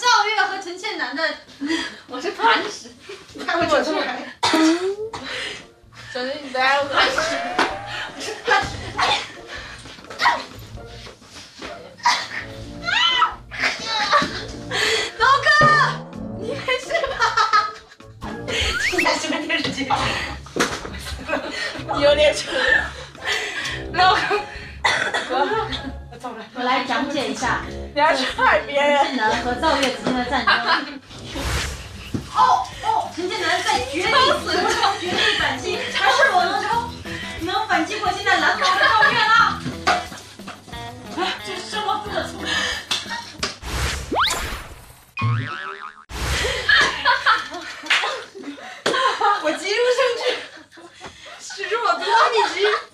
赵月和陈倩楠的，我是磐石，看我出来。小心你待会儿。老哥，你没事吧？你看什么电视剧？你有点蠢。我来讲解一下。不要去害别人。陈剑南和赵月之间的战争哦哦陈剑南在绝地死中绝地反击还是我能成能反击过现在南方的赵月吗啊这是生活中的挫哈哈哈哈我急中生智使出我的你面